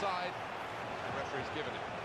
offside. The referee's given it.